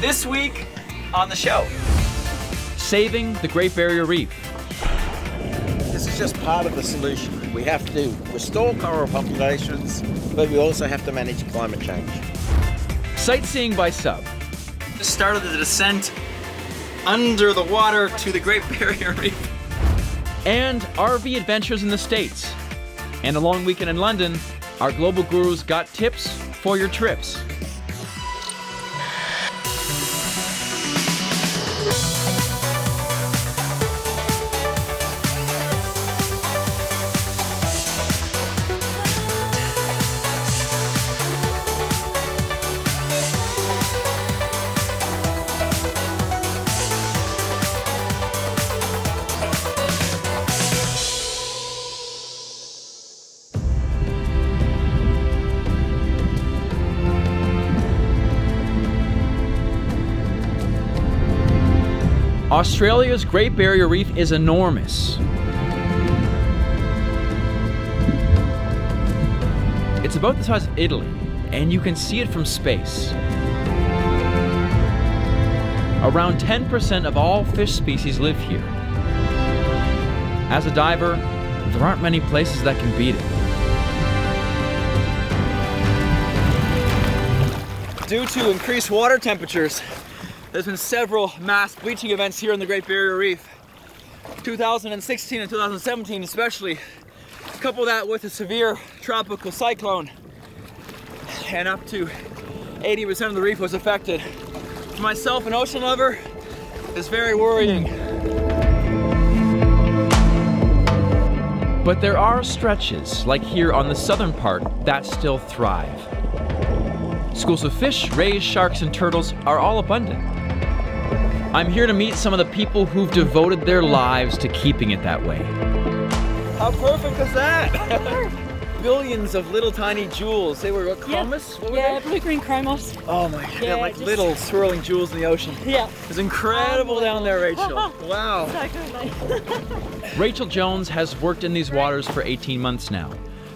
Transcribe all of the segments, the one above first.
This week on the show. Saving the Great Barrier Reef. This is just part of the solution. We have to restore coral populations, but we also have to manage climate change. Sightseeing by sub. Just started the descent under the water to the Great Barrier Reef. And RV adventures in the States. And a long weekend in London, our global gurus got tips for your trips. Australia's Great Barrier Reef is enormous. It's about the size of Italy, and you can see it from space. Around 10% of all fish species live here. As a diver, there aren't many places that can beat it. Due to increased water temperatures, there's been several mass bleaching events here in the Great Barrier Reef. 2016 and 2017 especially. Couple that with a severe tropical cyclone and up to 80% of the reef was affected. For myself, an ocean lover, it's very worrying. But there are stretches, like here on the southern part, that still thrive. Schools of fish, rays, sharks, and turtles are all abundant. I'm here to meet some of the people who've devoted their lives to keeping it that way. How perfect is that? Billions of little tiny jewels. They were what, chromis? What were Yeah, they? blue green chromis. Oh my god, Yeah, like just- little swirling jewels in the ocean. Yeah. It's incredible down there, Rachel. Wow. So good, Rachel Jones has worked in these waters for 18 months now.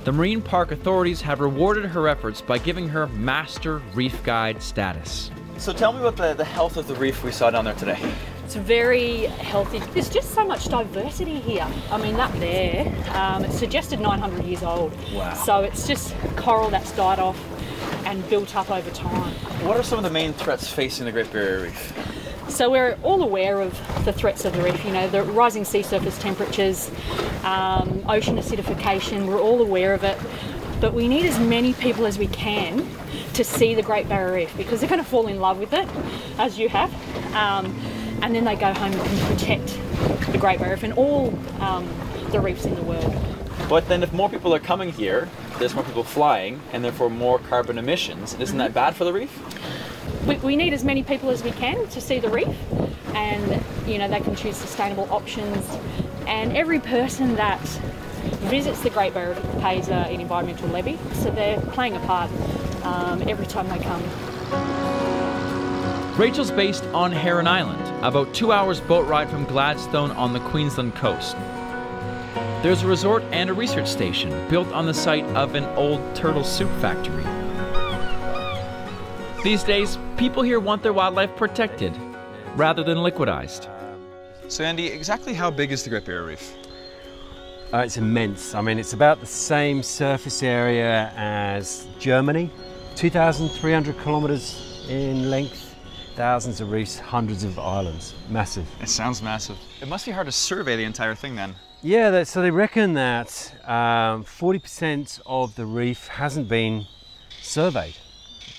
The Marine Park authorities have rewarded her efforts by giving her Master Reef Guide status. So tell me about the, the health of the reef we saw down there today. It's very healthy. There's just so much diversity here. I mean, that there, um, it's suggested 900 years old. Wow. So it's just coral that's died off and built up over time. What are some of the main threats facing the Great Barrier Reef? So we're all aware of the threats of the reef. You know, the rising sea surface temperatures, um, ocean acidification. We're all aware of it, but we need as many people as we can to see the Great Barrier Reef because they're going to fall in love with it, as you have, um, and then they go home and protect the Great Barrier Reef and all um, the reefs in the world. But then if more people are coming here, there's more people flying, and therefore more carbon emissions. Isn't that bad for the reef? we, we need as many people as we can to see the reef and you know they can choose sustainable options and every person that visits the Great Barrier Reef pays uh, an environmental levy so they're playing a part um, every time they come. Rachel's based on Heron Island, about two hours boat ride from Gladstone on the Queensland coast. There's a resort and a research station built on the site of an old turtle soup factory. These days, people here want their wildlife protected rather than liquidized. So, Andy, exactly how big is the Great Barrier Reef? Uh, it's immense. I mean, it's about the same surface area as Germany, 2,300 kilometers in length, thousands of reefs, hundreds of islands. Massive. It sounds massive. It must be hard to survey the entire thing then. Yeah, that, so they reckon that um, 40% of the reef hasn't been surveyed.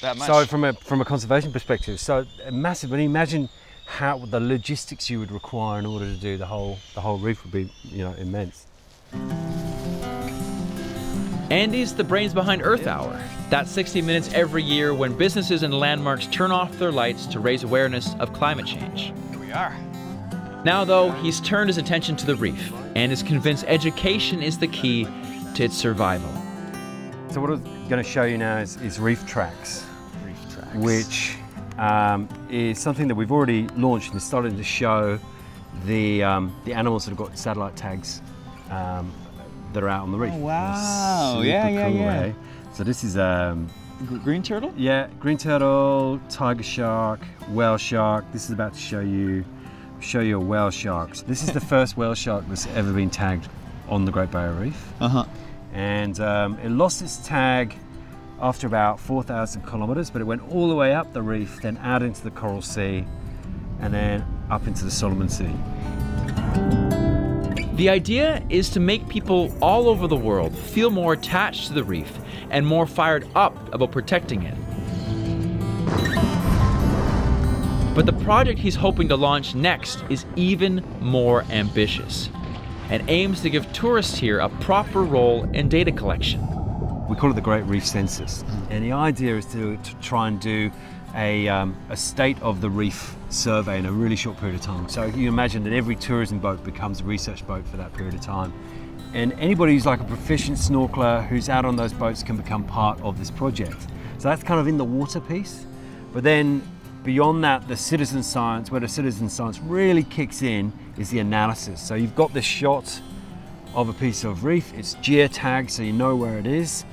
That much. So from a from a conservation perspective, so uh, massive. But imagine how the logistics you would require in order to do the whole the whole reef would be you know immense. Andy's the brains behind Earth Hour. That's 60 minutes every year when businesses and landmarks turn off their lights to raise awareness of climate change. Here we are. Now, though, he's turned his attention to the reef and is convinced education is the key to its survival. So what I'm going to show you now is, is reef tracks, Reef tracks. which um, is something that we've already launched and is starting to show the um, the animals that have got satellite tags um, that are out on the reef. Oh, wow. Super Yeah, yeah, cool, yeah. eh? So this is um, green turtle? Yeah, green turtle, tiger shark, whale shark. This is about to show you show you a whale shark. So this is the first whale shark that's ever been tagged on the Great Barrier Reef, Uh huh. and um, it lost its tag after about 4,000 kilometers, but it went all the way up the reef, then out into the Coral Sea, and then up into the Solomon Sea. The idea is to make people all over the world feel more attached to the reef and more fired up about protecting it. But the project he's hoping to launch next is even more ambitious and aims to give tourists here a proper role in data collection. We call it the Great Reef Census, mm. and the idea is to, to try and do a, um, a state of the reef survey in a really short period of time. So you imagine that every tourism boat becomes a research boat for that period of time. And anybody who's like a proficient snorkeler who's out on those boats can become part of this project. So that's kind of in the water piece. But then beyond that, the citizen science, where the citizen science really kicks in, is the analysis. So you've got this shot of a piece of reef, it's geotagged so you know where it is.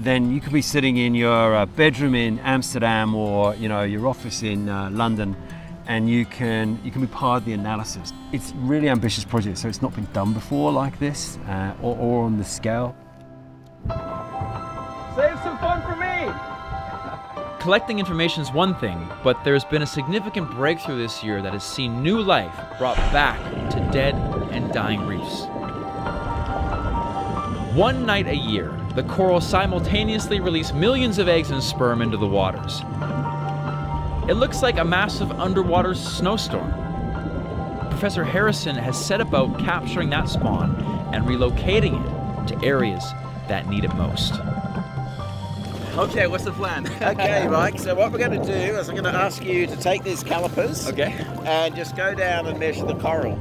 Then you could be sitting in your uh, bedroom in Amsterdam or you know your office in uh, London, and you can you can be part of the analysis. It's a really ambitious project, so it's not been done before like this uh, or, or on this scale. Save some fun for me! Collecting information is one thing, but there's been a significant breakthrough this year that has seen new life brought back to dead and dying reefs. One night a year, the coral simultaneously release millions of eggs and sperm into the waters. It looks like a massive underwater snowstorm. Professor Harrison has set about capturing that spawn and relocating it to areas that need it most. Okay, what's the plan? Okay, Mike. So what we're going to do is I'm going to ask you to take these calipers Okay. and just go down and measure the coral.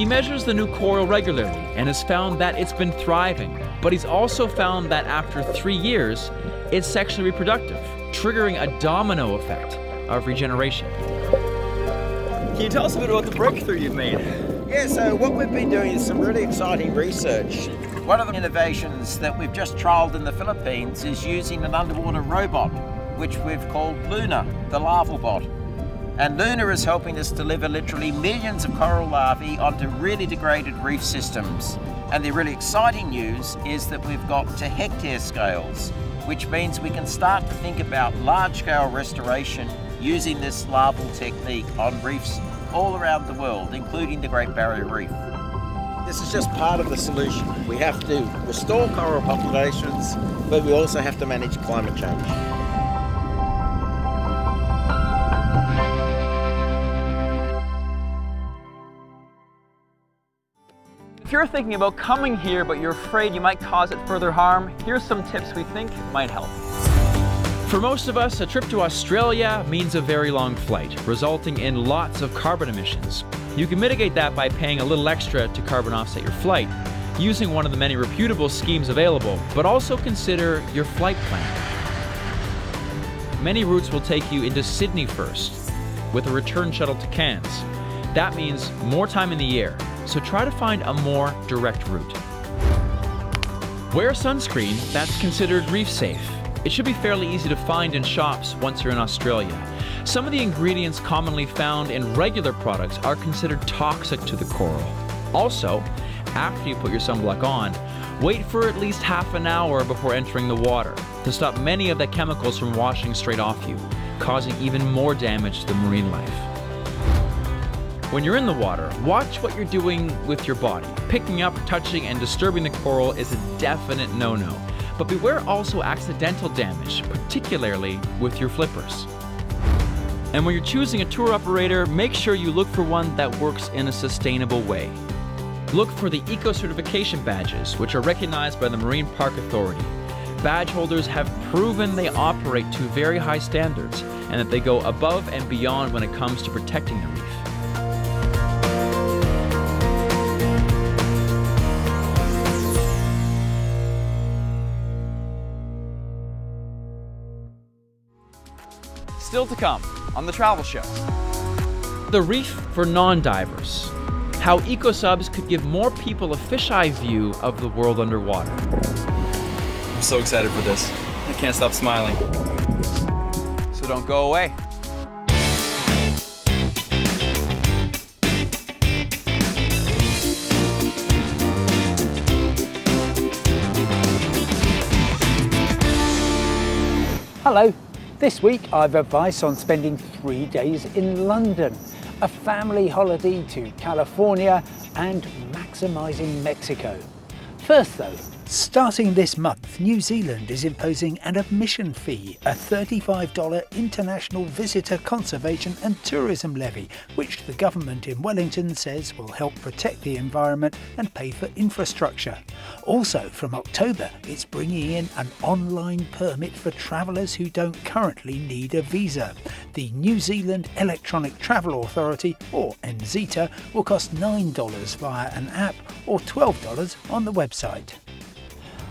He measures the new coral regularly and has found that it's been thriving, but he's also found that after three years, it's sexually reproductive, triggering a domino effect of regeneration. Can you tell us a bit about the breakthrough you've made? Yeah, so what we've been doing is some really exciting research. One of the innovations that we've just trialled in the Philippines is using an underwater robot, which we've called Luna, the larval bot. And Luna is helping us deliver literally millions of coral larvae onto really degraded reef systems. And the really exciting news is that we've got to hectare scales, which means we can start to think about large scale restoration using this larval technique on reefs all around the world, including the Great Barrier Reef. This is just part of the solution. We have to restore coral populations, but we also have to manage climate change. If you're thinking about coming here but you're afraid you might cause it further harm, here's some tips we think might help. For most of us, a trip to Australia means a very long flight, resulting in lots of carbon emissions. You can mitigate that by paying a little extra to carbon offset your flight, using one of the many reputable schemes available, but also consider your flight plan. Many routes will take you into Sydney first, with a return shuttle to Cairns. That means more time in the air, so try to find a more direct route. Wear sunscreen that's considered reef safe. It should be fairly easy to find in shops once you're in Australia. Some of the ingredients commonly found in regular products are considered toxic to the coral. Also, after you put your sunblock on, wait for at least half an hour before entering the water to stop many of the chemicals from washing straight off you, causing even more damage to the marine life. When you're in the water, watch what you're doing with your body. Picking up, touching, and disturbing the coral is a definite no no. But beware also accidental damage, particularly with your flippers. And when you're choosing a tour operator, make sure you look for one that works in a sustainable way. Look for the eco certification badges, which are recognized by the Marine Park Authority. Badge holders have proven they operate to very high standards and that they go above and beyond when it comes to protecting the reef. Still to come on the travel show. The reef for non-divers. How EcoSubs could give more people a fisheye view of the world underwater. I'm so excited for this. I can't stop smiling. So don't go away. Hello. This week I've advice on spending three days in London, a family holiday to California and maximising Mexico. First though, Starting this month, New Zealand is imposing an admission fee, a $35 international visitor conservation and tourism levy, which the government in Wellington says will help protect the environment and pay for infrastructure. Also, from October, it's bringing in an online permit for travellers who don't currently need a visa. The New Zealand Electronic Travel Authority, or NZETA, will cost $9 via an app or $12 on the website.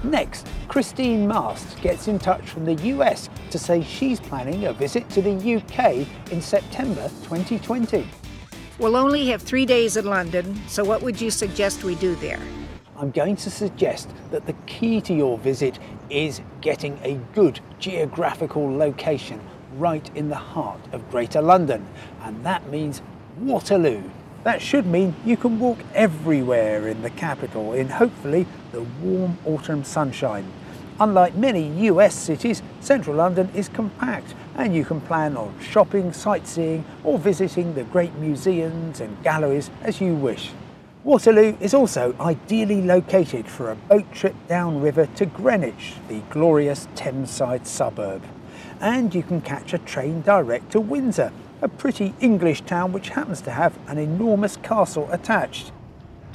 Next, Christine Mast gets in touch from the US to say she's planning a visit to the UK in September 2020. We'll only have three days in London, so what would you suggest we do there? I'm going to suggest that the key to your visit is getting a good geographical location right in the heart of Greater London, and that means Waterloo. That should mean you can walk everywhere in the capital in hopefully the warm autumn sunshine. Unlike many US cities, central London is compact and you can plan on shopping, sightseeing or visiting the great museums and galleries as you wish. Waterloo is also ideally located for a boat trip downriver to Greenwich, the glorious Thameside suburb. And you can catch a train direct to Windsor, a pretty English town which happens to have an enormous castle attached.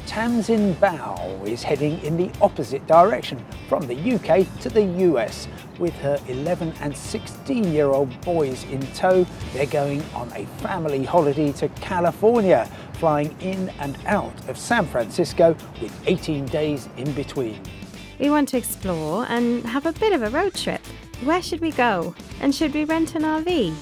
Tamsin Bow is heading in the opposite direction from the UK to the US. With her 11 and 16 year old boys in tow, they're going on a family holiday to California, flying in and out of San Francisco with 18 days in between. We want to explore and have a bit of a road trip. Where should we go? And should we rent an RV?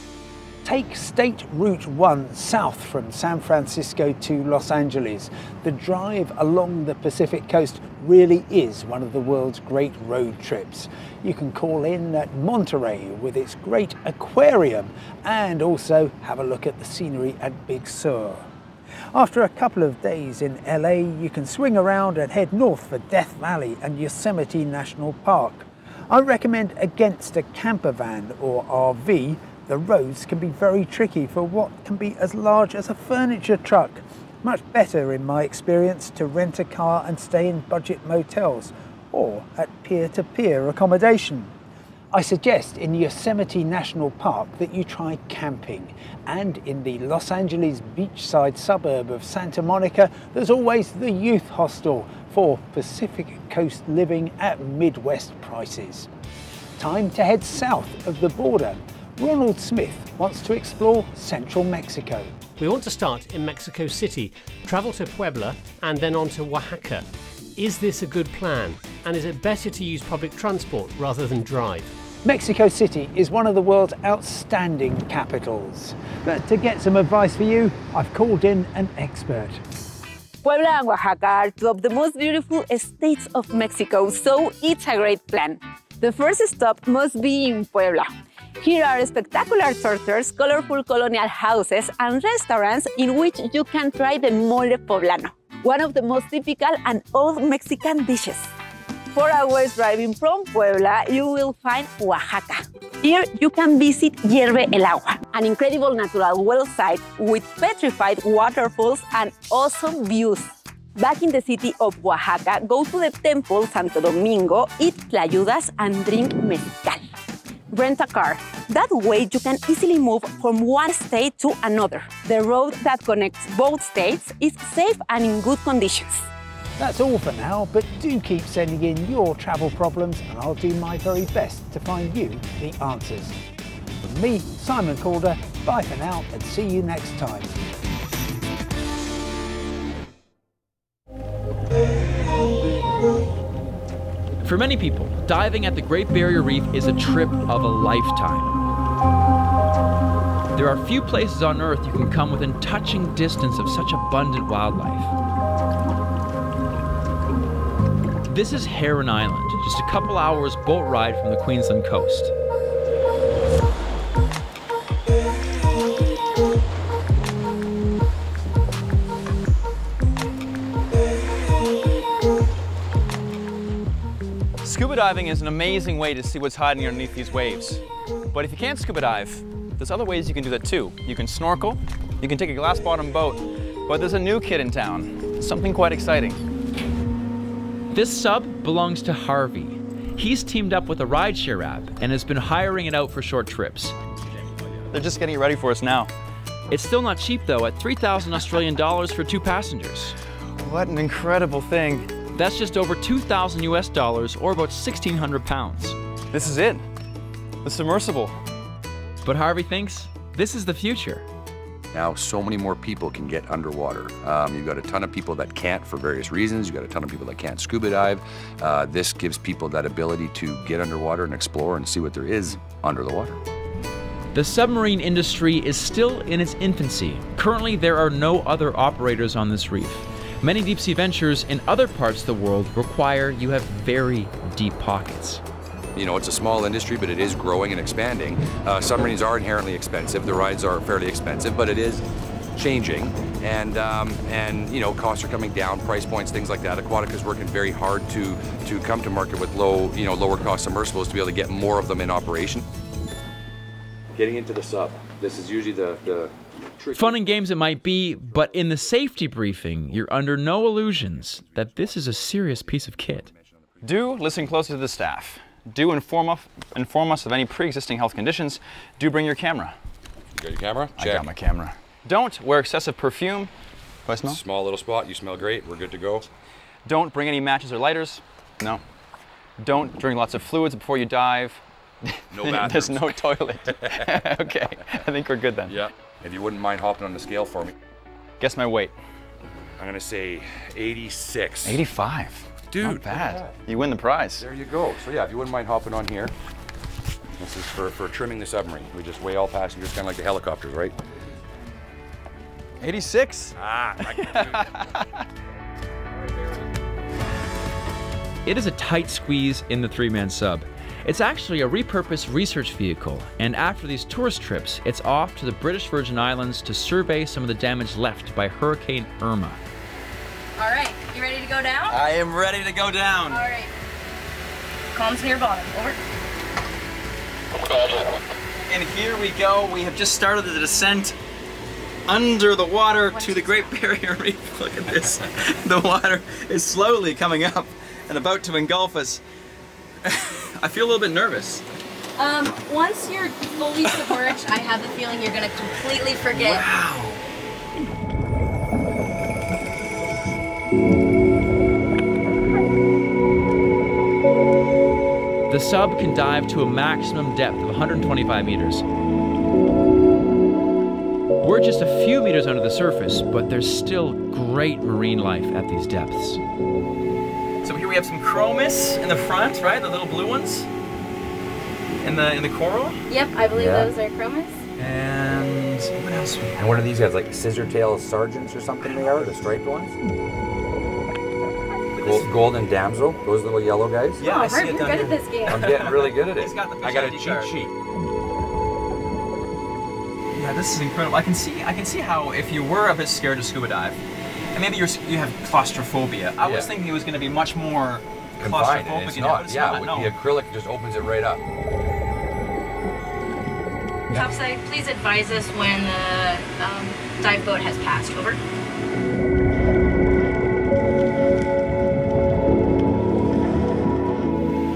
Take State Route 1 south from San Francisco to Los Angeles. The drive along the Pacific coast really is one of the world's great road trips. You can call in at Monterey with its great aquarium and also have a look at the scenery at Big Sur. After a couple of days in LA, you can swing around and head north for Death Valley and Yosemite National Park. I recommend against a camper van or RV the roads can be very tricky for what can be as large as a furniture truck. Much better, in my experience, to rent a car and stay in budget motels or at peer to peer accommodation. I suggest in Yosemite National Park that you try camping. And in the Los Angeles beachside suburb of Santa Monica, there's always the Youth Hostel for Pacific Coast living at Midwest prices. Time to head south of the border Ronald Smith wants to explore central Mexico. We want to start in Mexico City, travel to Puebla, and then on to Oaxaca. Is this a good plan? And is it better to use public transport rather than drive? Mexico City is one of the world's outstanding capitals. But to get some advice for you, I've called in an expert. Puebla and Oaxaca are two of the most beautiful states of Mexico, so it's a great plan. The first stop must be in Puebla. Here are spectacular tortures, colorful colonial houses, and restaurants in which you can try the mole poblano, one of the most typical and old Mexican dishes. Four hours driving from Puebla, you will find Oaxaca. Here you can visit Hierve el Agua, an incredible natural well site with petrified waterfalls and awesome views. Back in the city of Oaxaca, go to the temple Santo Domingo, eat tlayudas, and drink mezcal rent a car. That way, you can easily move from one state to another. The road that connects both states is safe and in good conditions. That's all for now, but do keep sending in your travel problems and I'll do my very best to find you the answers. From me, Simon Calder, bye for now and see you next time. For many people, diving at the Great Barrier Reef is a trip of a lifetime. There are few places on Earth you can come within touching distance of such abundant wildlife. This is Heron Island, just a couple hours boat ride from the Queensland coast. Diving is an amazing way to see what's hiding underneath these waves. But if you can't scuba dive, there's other ways you can do that too. You can snorkel, you can take a glass bottom boat, but there's a new kid in town, something quite exciting. This sub belongs to Harvey. He's teamed up with a rideshare app and has been hiring it out for short trips. They're just getting it ready for us now. It's still not cheap though, at 3,000 Australian dollars for two passengers. What an incredible thing. That's just over 2,000 US dollars or about 1,600 pounds. This is it. The submersible. But Harvey thinks this is the future. Now, so many more people can get underwater. Um, you've got a ton of people that can't for various reasons. You've got a ton of people that can't scuba dive. Uh, this gives people that ability to get underwater and explore and see what there is under the water. The submarine industry is still in its infancy. Currently, there are no other operators on this reef. Many deep sea ventures in other parts of the world require you have very deep pockets. You know, it's a small industry, but it is growing and expanding. Uh, submarines are inherently expensive. The rides are fairly expensive, but it is changing, and um, and you know, costs are coming down, price points, things like that. Aquatica is working very hard to to come to market with low, you know, lower cost submersibles to be able to get more of them in operation. Getting into the sub. This is usually the the Fun and games it might be, but in the safety briefing, you're under no illusions that this is a serious piece of kit. Do listen closely to the staff. Do inform us, inform us of any pre-existing health conditions. Do bring your camera. You got your camera? I got my camera. Don't wear excessive perfume. Do I smell? Small little spot. You smell great. We're good to go. Don't bring any matches or lighters. No. Don't drink lots of fluids before you dive. No There's no toilet. okay, I think we're good then. Yeah. If you wouldn't mind hopping on the scale for me. Guess my weight. I'm gonna say 86. 85. Dude. Not bad. You win the prize. There you go. So yeah, if you wouldn't mind hopping on here. This is for, for trimming the submarine. We just weigh all passengers, kind of like the helicopters, right? 86. Ah, It is a tight squeeze in the three man sub. It's actually a repurposed research vehicle, and after these tourist trips, it's off to the British Virgin Islands to survey some of the damage left by Hurricane Irma. All right, you ready to go down? I am ready to go down. All right. Comms near bottom. Over. And here we go. We have just started the descent under the water to the Great Barrier Reef. Look at this. the water is slowly coming up and about to engulf us. I feel a little bit nervous. Um, once you're fully submerged, I have the feeling you're gonna completely forget. Wow. The sub can dive to a maximum depth of 125 meters. We're just a few meters under the surface, but there's still great marine life at these depths. So here we have some chromis in the front, right? The little blue ones. In the in the coral. Yep, I believe Yeah. those are chromis. And what else? we And what are these guys, like scissor tail sergeants or something they are, the striped ones? The gold, golden damsel, those little yellow guys? Yeah, I oh, see Herb, it you're down good here. at this game. I'm getting really good at it. He's got the I got a fish cheat card. sheet. Yeah, this is incredible. I can see I can see how if you were a bit scared to scuba dive, and maybe you're you have claustrophobia. I was thinking it was going to be much more Confined, claustrophobic. it's in here, not. it's Yeah, not, with no. the acrylic just opens it right up. Topside, please advise us when the um, dive boat has passed. Over.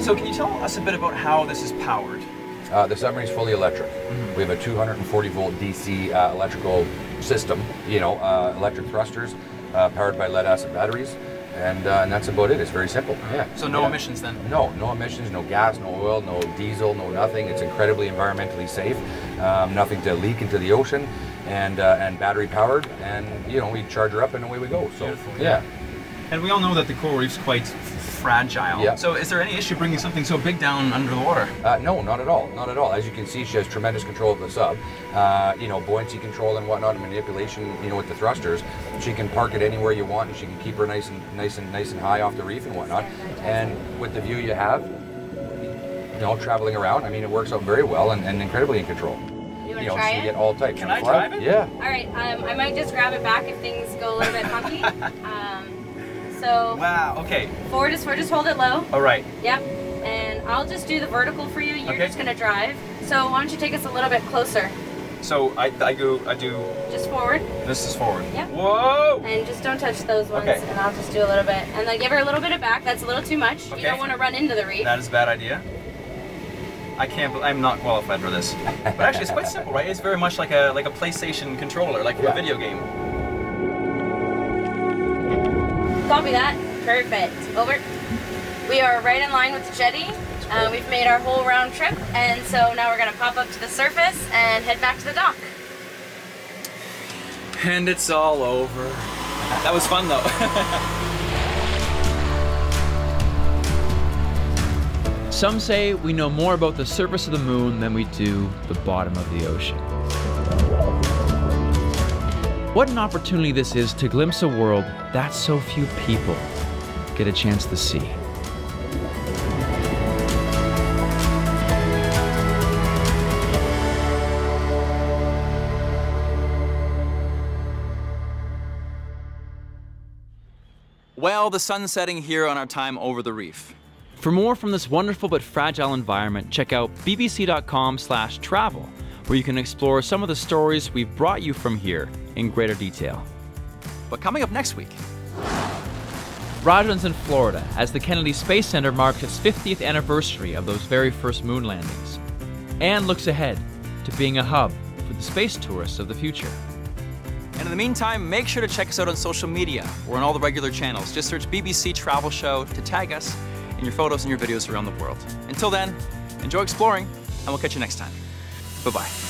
So can you tell us a bit about how this is powered? Uh, the submarine's fully electric. We have a 240 volt DC uh, electrical system, you know, uh, electric thrusters uh, powered by lead acid batteries. And, uh, and that's about it. It's very simple. Yeah. So no Yeah. emissions then? No, no emissions, no gas, no oil, no diesel, no nothing. It's incredibly environmentally safe. Um, nothing to leak into the ocean, and uh, and battery powered. And you know, we charge her up and away we go. So Beautiful, yeah. And we all know that the coral reef's quite fragile. Yeah. So is there any issue bringing something so big down under the water? Uh, no, not at all. Not at all. As you can see, she has tremendous control of the sub. Uh, you know, buoyancy control and whatnot, and manipulation. You know, with the thrusters, she can park it anywhere you want, and she can keep her nice and nice and nice and high off the reef and whatnot. And with the view you have, you know, traveling around, I mean, it works out very well and, and incredibly in control. You wanna know, try so it? you get all types. Can I drive it? Yeah. All right, um, I might just grab it back if things go a little bit funky. Um, so Wow. Okay. forward is forward, just hold it low. All right. Yep. And I'll just do the vertical for you. You're Okay. just gonna drive. So why don't you take us a little bit closer? So I, I go I do Just forward. this is forward. Yep. Whoa. And just don't touch those ones. Okay. And I'll just do a little bit. And then give her a little bit of back. That's a little too much. Okay. You don't want to run into the reef. That is a bad idea. I can't. bel- I'm not qualified for this. But actually, it's quite simple, right? It's very much like a like a PlayStation controller, like from a video game. Copy that. Perfect. Over. We are right in line with the jetty. Uh, we've made our whole round trip, and so now we're gonna pop up to the surface and head back to the dock. And it's all over. That was fun though. Some say we know more about the surface of the moon than we do the bottom of the ocean. What an opportunity this is to glimpse a world that so few people get a chance to see. Well, the sun's setting here on our time over the reef. For more from this wonderful but fragile environment, check out bbc.com/travel, where you can explore some of the stories we've brought you from here in greater detail. But coming up next week, Rogeland's in Florida as the Kennedy Space Center marks its 50th anniversary of those very first moon landings, and looks ahead to being a hub for the space tourists of the future. And in the meantime, make sure to check us out on social media or on all the regular channels. Just search BBC Travel Show to tag us in your photos and your videos around the world. Until then, enjoy exploring, and we'll catch you next time. Bye bye.